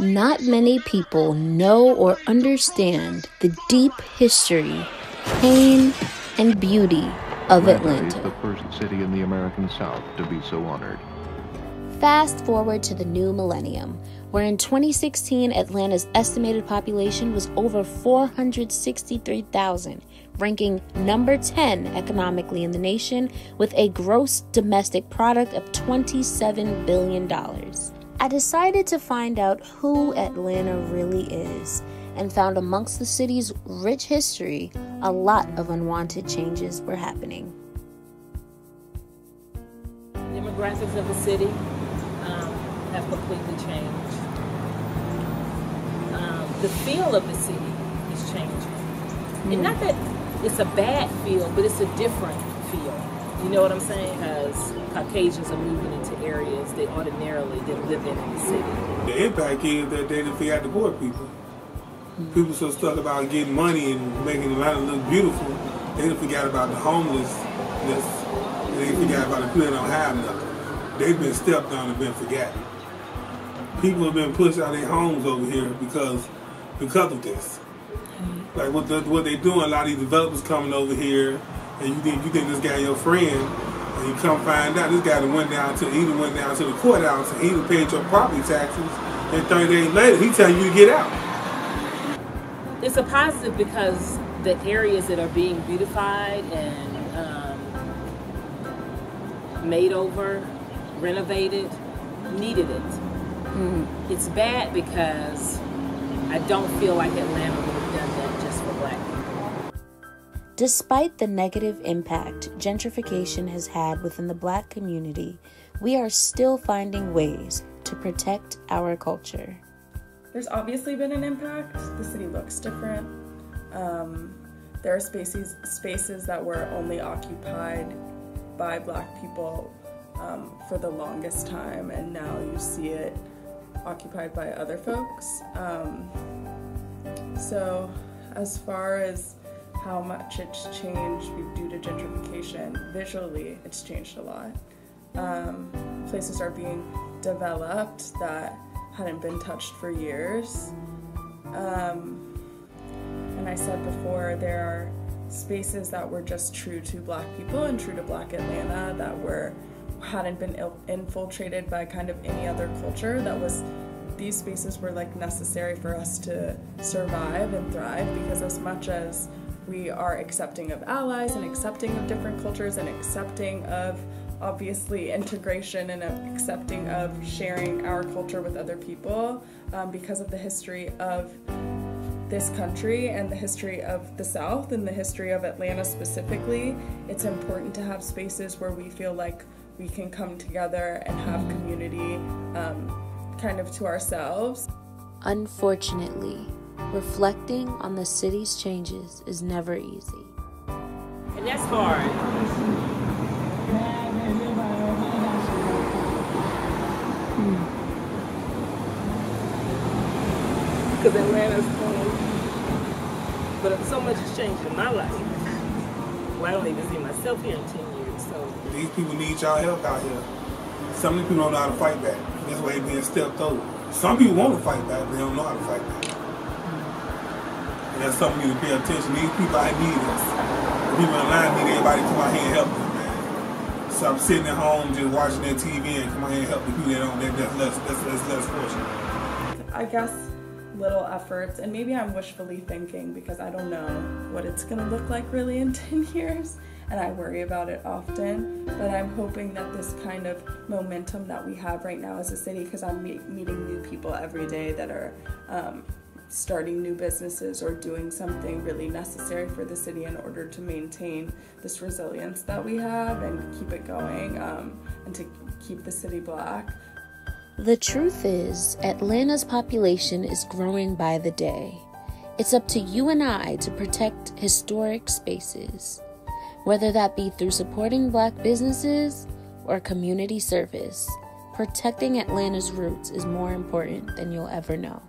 Not many people know or understand the deep history, pain, and beauty of Atlanta. the first city in the American South to be so honored. Fast forward to the new millennium, where in 2016 Atlanta's estimated population was over 463,000, ranking number 10 economically in the nation with a gross domestic product of $27 billion. I decided to find out who Atlanta really is and found amongst the city's rich history, a lot of unwanted changes were happening. Demographics of the city um, have completely changed. Um, the feel of the city is changing. Mm. And not that it's a bad feel, but it's a different feel. You know what I'm saying? Because Caucasians are moving into areas they ordinarily didn't live in in the city. The impact is that they didn't forget the poor people. People so stuck about getting money and making Atlanta look beautiful, they didn't forget about the homelessness. They forgot about the people that don't have nothing. They've been stepped on and been forgotten. People have been pushed out of their homes over here because because of this. Like what the, what they doing, a lot of these developers coming over here, and you think you think this guy your friend, and you come find out this guy that went down to he went down to the courthouse and he done paid your property taxes, and 30 days later he telling you to get out. It's a positive because the areas that are being beautified and um, made over, renovated, needed it. Mm. It's bad because I don't feel like Atlanta Despite the negative impact gentrification has had within the black community, we are still finding ways to protect our culture. There's obviously been an impact. The city looks different. Um, there are spaces spaces that were only occupied by black people um, for the longest time, and now you see it occupied by other folks. Um, so, as far as how much it's changed due to gentrification, visually it's changed a lot. Um, places are being developed that hadn't been touched for years. Um, and I said before, there are spaces that were just true to black people and true to black Atlanta that were hadn't been infiltrated by kind of any other culture that was these spaces were like necessary for us to survive and thrive because as much as we are accepting of allies and accepting of different cultures and accepting of obviously integration and accepting of sharing our culture with other people um, because of the history of this country and the history of the South and the history of Atlanta specifically, it's important to have spaces where we feel like we can come together and have community um, kind of to ourselves. Unfortunately, reflecting on the city's changes is never easy. And that's hard. Because. Atlanta's home. But so much has changed in my life. Well, I don't even see myself here in 10 years. So these people need y'all help out here. Some of these people don't know how to fight back. That's why they being stepped over. Some people want to fight back, but they don't know how to fight back. That's something you need to pay attention. These people I need us. The people in line need everybody to come out here and help them, man. So I'm sitting at home just watching their TV and come out here and help the people that don't that, that's less that's, that's less fortunate. I guess little efforts and maybe I'm wishfully thinking because I don't know what it's gonna look like really in 10 years and I worry about it often. But I'm hoping that this kind of momentum that we have right now as a city, because I'm meet, meeting new people every day that are um, starting new businesses or doing something really necessary for the city in order to maintain this resilience that we have and keep it going um, and to keep the city black. The truth is, Atlanta's population is growing by the day. It's up to you and I to protect historic spaces whether that be through supporting black businesses or community service. Protecting Atlanta's roots is more important than you'll ever know.